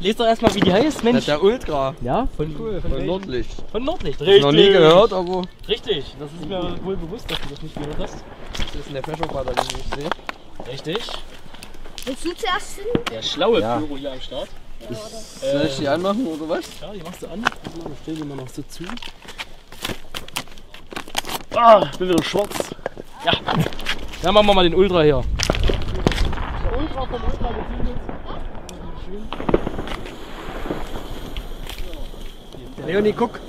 lest doch erstmal, wie die heißt, Das Mensch. ist der Ultra. Ja, von, Cool, von, von? Nordlicht. Von Nordlicht, richtig. Noch nie gehört, aber Richtig, das ist mir wohl bewusst, dass du das nicht gehört hast. das ist eine Fashion-Batterie, die ich sehe. Richtig. Willst du zuerst hin? Der schlaue Ja. Pyro hier am Start. Soll ich die anmachen oder was? Ja, die machst du an. Das stellen wir mal noch so zu. Ah, ich bin wieder schwarz. Ja. Dann machen wir mal den Ultra hier. Der Ultra vom Ultra gezündet. Leonie, guck.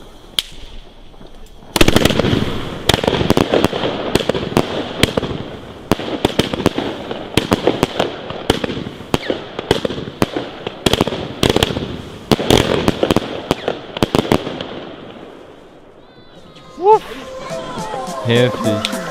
Heftig.